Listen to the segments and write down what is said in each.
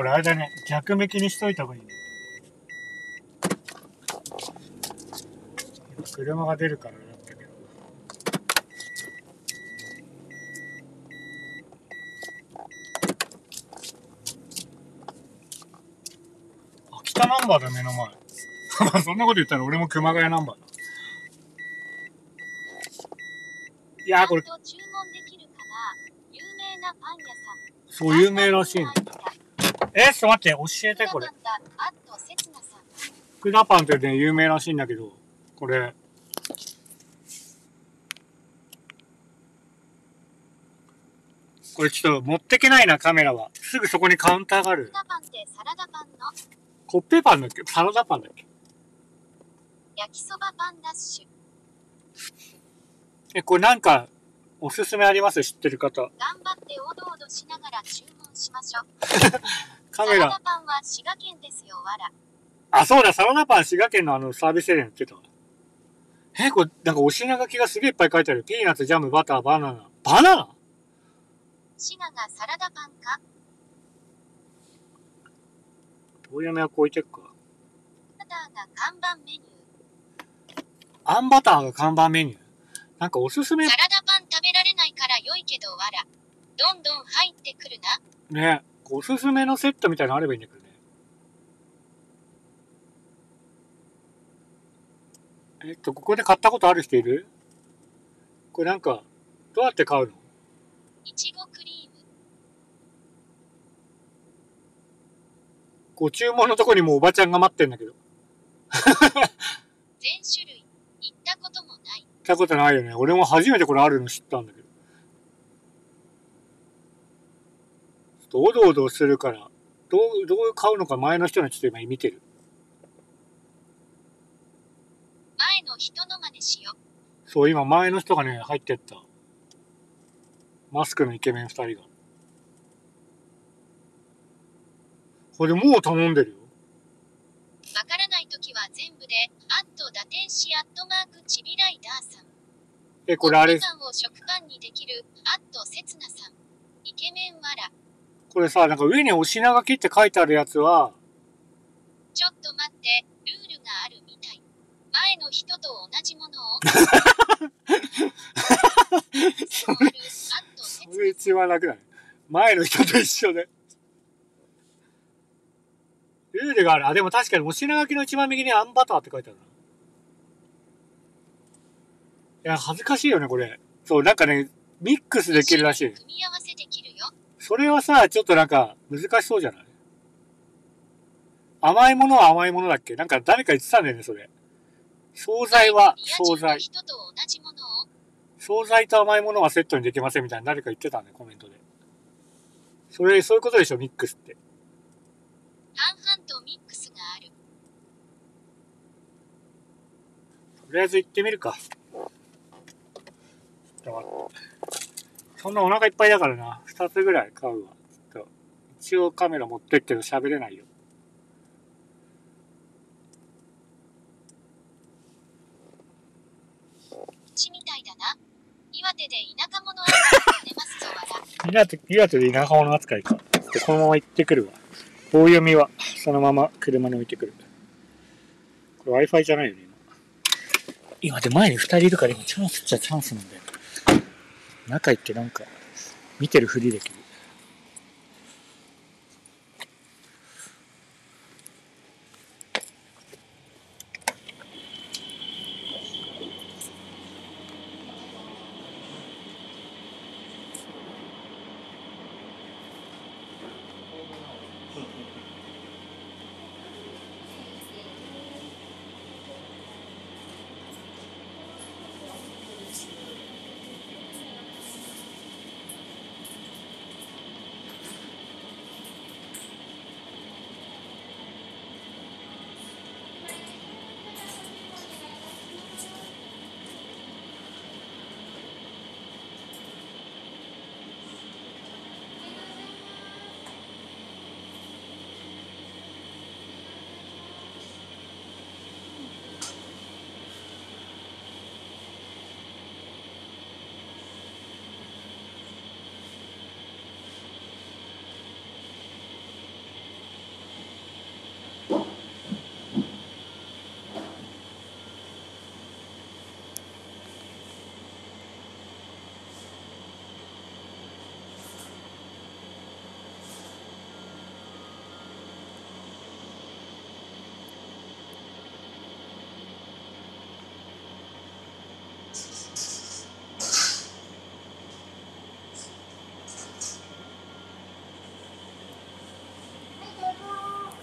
これあれだね。逆向きにしといた方がいいね。車が出るからだったけど。秋田ナンバーだ、目の前。そんなこと言ったら俺も熊谷ナンバーだ。いやー、これ。そう有名らしいね。え、ちょっと待って、教えて、これ。福田パンってね、有名らしいんだけど、これ、これちょっと持ってけないな、カメラは。すぐそこにカウンターがあるコッペパンだっけ？サラダパンだっけ？焼きそばパンダッシュ。え、これなんか、おすすめあります？知ってる方。頑張っておどおどしながら注文しましょう。カメラサラダ。パンは滋賀県ですよ、わら。あ、そうだ、サラダパン滋賀県のあのサービスエリアに売ってたわ。え、これ、なんかお品書きがすげえいっぱい書いてある。ピーナッツ、ジャム、バター、バナナ。バナナ？滋賀がサラダパンか？どういう目はこう置いてくか。バターが看板メニュー。あんバターが看板メニュー。なんかおすすめサラダパン食べられないから良いけどわら。どんどん入ってくるな。ね、おすすめのセットみたいなのあればいいんだけどね。えっと、ここで買ったことある人いる？これなんか、どうやって買うの？いちごクリーム。ご注文のとこにもうおばちゃんが待ってんだけど。全種類。行ったこともない。行ったことないよね。俺も初めてこれあるの知ったんだけど。ちょっとおどおどするから、どう、どう買うのか前の人のちょっと今見てる。前の人の真似しよ。そう、今前の人がね、入ってった。マスクのイケメン二人が。これもう頼んでるよ。わからないときは全部で、アット打天使アットマークチビライダーさん。え、これあれコッペ、パンを食パンにできる、アットせつなさん。イケメンわら。これさ、なんか上にお品書きって書いてあるやつは、ちょっと待って、ルールがあるみたい。前の人と同じものを。そうある、アットせつそれ一番楽だね。前の人と一緒で。ルールがある。あ、でも確かにお品書きの一番右にあんバターって書いてあるな。いや、恥ずかしいよね、これ。そう、なんかね、ミックスできるらしい。組み合わせできるよ。それはさ、ちょっとなんか、難しそうじゃない？甘いものは甘いものだっけ？なんか誰か言ってたんだよね、それ。惣菜は惣菜。惣菜と甘いものはセットにできませんみたいな誰か言ってたんだよ、コメントで。それ、そういうことでしょ、ミックスって。半々とミックスがある。とりあえず行ってみるか。そんなお腹いっぱいだからな。二つぐらい買うわ。ちょっと一応カメラ持ってっけど喋れないよ。うちみたいだな。岩手で田舎者扱い出ますぞわら。岩手、岩手で田舎者扱いか。で、このまま行ってくるわ。棒読みは、そのまま車に置いてくる。これ Wi-Fi じゃないよね、今。今で前に二人いるから今チャンスっちゃチャンスなんだよ。中行ってなんか、見てるふりできる。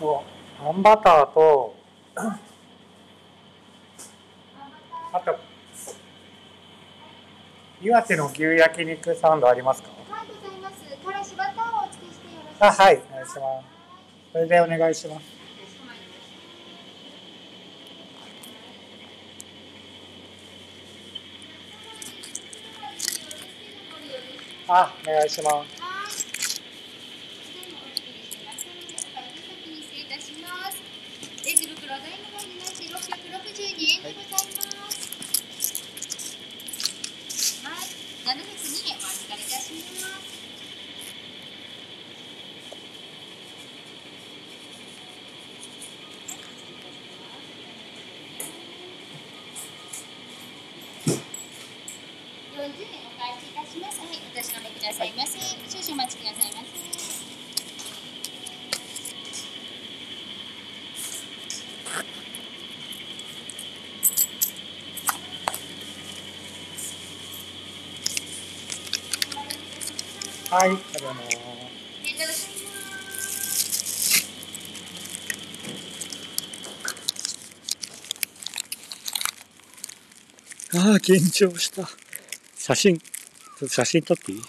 そうあんバターと あと岩手の牛焼肉サンドありますか？はい、ございます。からしバターをお付けしてよろしいですあか。はいお願いしますそれでお願いしますあお願いしますはい。失礼いたします。レジ袋代の方になって六百六十二円でございます。はい、はいありがとうございますあ。ああ、緊張した。写真、ちょっと写真撮っていい？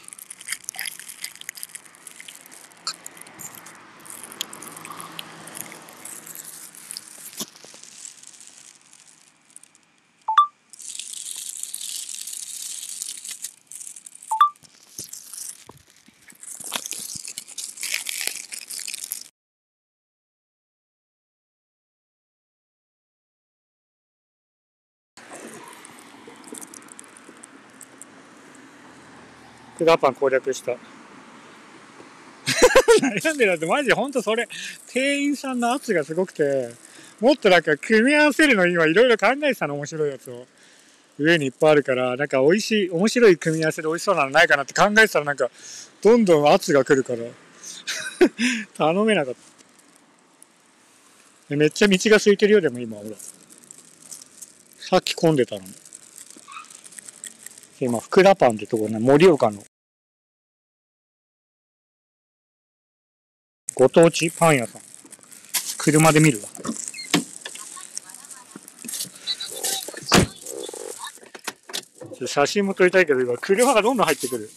クダパン攻略した。悩んでるってマジでほんとそれ、店員さんの圧がすごくて、もっとなんか組み合わせるの今いろいろ考えてたの面白いやつを。上にいっぱいあるから、なんか美味しい、面白い組み合わせで美味しそうなのないかなって考えてたらなんか、どんどん圧が来るから、頼めなかった。めっちゃ道が空いてるよ、でも今、ほら。さっき混んでたのに。今、福田パンってとこね、盛岡のご当地パン屋さん。車で見るわ。写真も撮りたいけど、今、車がどんどん入ってくる。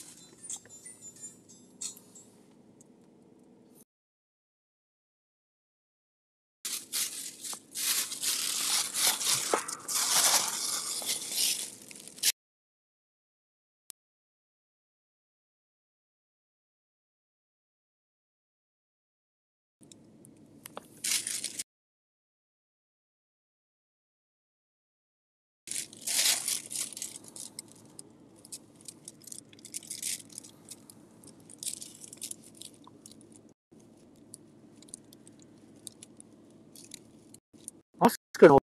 マス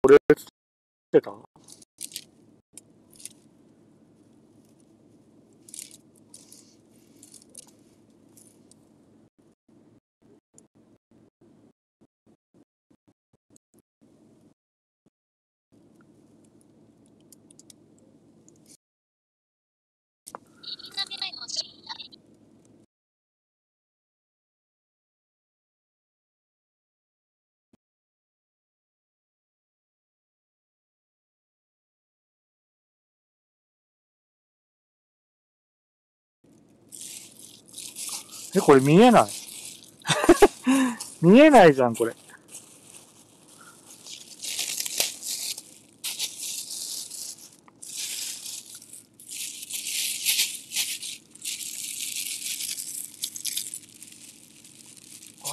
クの俺、つってたいいなめない欲しいなえ、これ見えない 見えないじゃん、これ。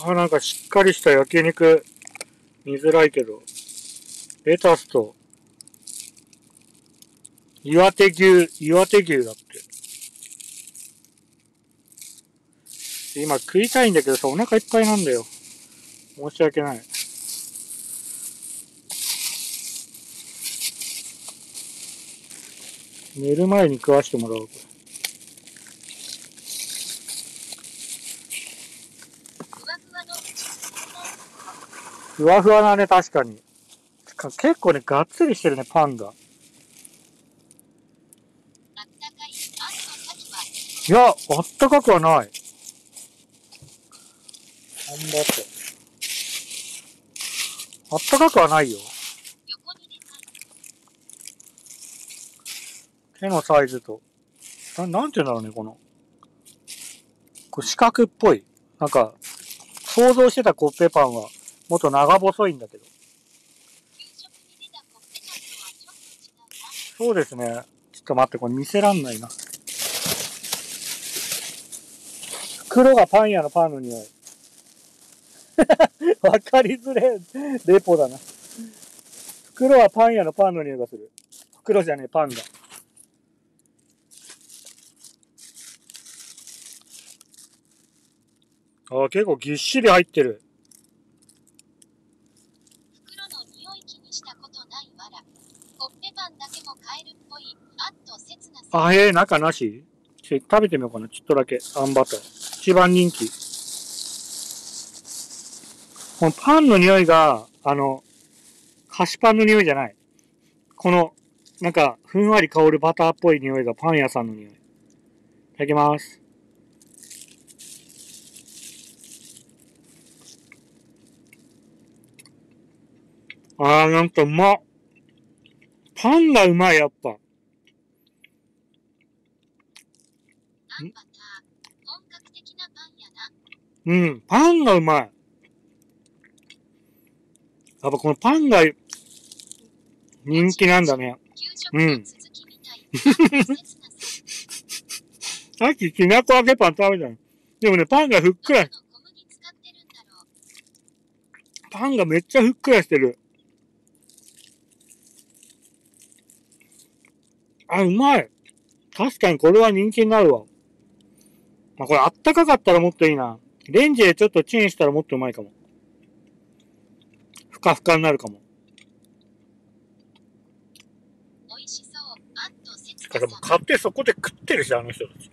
あなんかしっかりした焼肉、見づらいけど。レタスと、岩手牛、岩手牛だって。今食いたいんだけどさ、お腹いっぱいなんだよ。申し訳ない。寝る前に食わしてもらおう。ふわふわだね、確かに。か結構ね、がっつりしてるね、パンが。いや、あったかくはない。ハンバート。あったかくはないよ。手のサイズと。ななんて言うんだろうね、この。これ四角っぽい。なんか、想像してたコッペパンは、もっと長細いんだけど。そうですね。ちょっと待って、これ見せらんないな。袋がパン屋のパンの匂い。わかりづれえレポだな。袋はパン屋のパンの匂いがする。袋じゃねえ、パンだ。あー結構ぎっしり入ってる。袋の匂い気にしたことないわら。コッペパンだけも買えるっぽい。あっと切なさ。あ、えー、中なし？食べてみようかな。ちょっとだけ。あんバター。一番人気。このパンの匂いが、あの、菓子パンの匂いじゃない。この、なんか、ふんわり香るバターっぽい匂いがパン屋さんの匂い。いただきます。あー、なんかうまっ。パンがうまい、やっぱ。うん、パンがうまい。やっぱこのパンが人気なんだね。給食の続きみたい。あっと切なさ。さっききなこ揚げパン食べたの。でもね、パンがふっくら。パンがめっちゃふっくらしてる。あ、うまい。確かにこれは人気になるわ。まあ、これあったかかったらもっといいな。レンジでちょっとチンしたらもっとうまいかも。ふかふかになるかも。美味しそう。あっと切しかもなさ。買ってそこで食ってるし、あの人たち。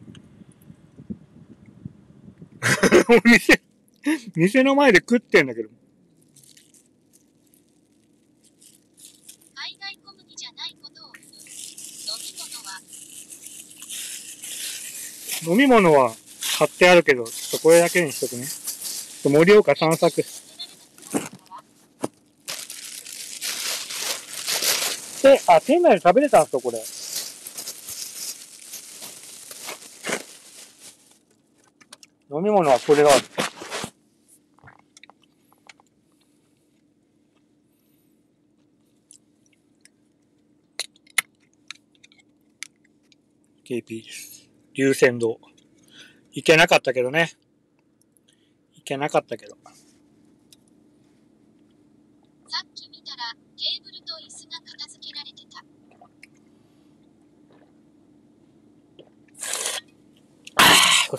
お 店、店の前で食ってんだけど。海外小麦じゃないことを。飲み物は飲み物は買ってあるけど、ちょっとこれだけにしとくね。盛岡散策。で、あ、店内で食べれたんすよ、これ。飲み物はこれがある。KP です。龍泉洞。行けなかったけどね。行けなかったけど。さっき見たらテーブルと椅子が片付けられてた。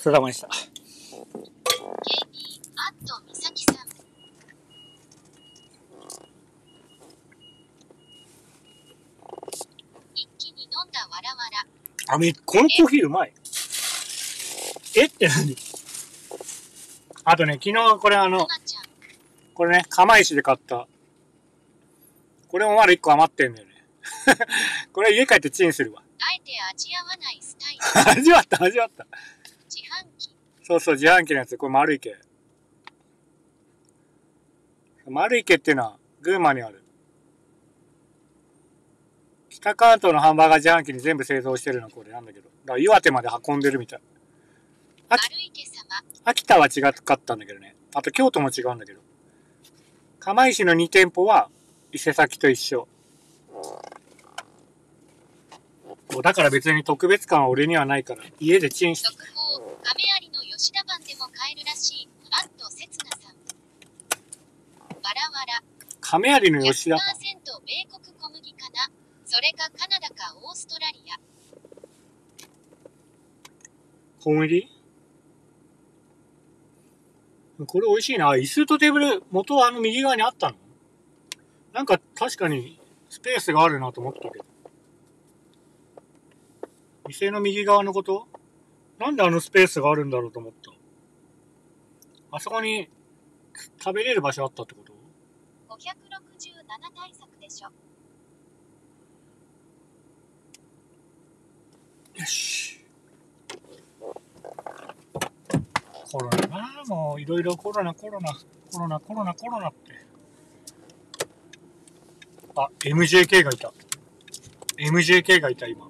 ごちそうさまでした。あめ、このコーヒーうまい。えって何？あとね、昨日これあくの。これね、釜石で買った。これもまだ1個余ってんだよね。これ家帰ってチンするわ。あえて味合わないスタイル。味わった、味わった。そうそう、自販機のやつ。これ丸池。丸池っていうのは群馬にある。北関東のハンバーガー自販機に全部製造してるのはこれなんだけど。だから岩手まで運んでるみたい。あ丸池様。秋田は違かったんだけどね。あと京都も違うんだけど。釜石の2店舗は伊勢崎と一緒。だから別に特別感は俺にはないから、家でチンして。速報。亀有の吉田パンでも買えるらしい。あっと切なさん。わらわら。亀有の吉田パン。100%米国小麦かな。それかカナダかオーストラリア。小麦？これ美味しいな。椅子とテーブル、元はあの右側にあったの？なんか確かにスペースがあるなと思ったけど。店の右側のこと？なんであのスペースがあるんだろうと思った？あそこに食べれる場所あったってこと？567対策でしょ。よし。コロナなもういろいろコロナコロナ、コロナコロナコロナって。あ、MJK がいた。MJK がいた、今。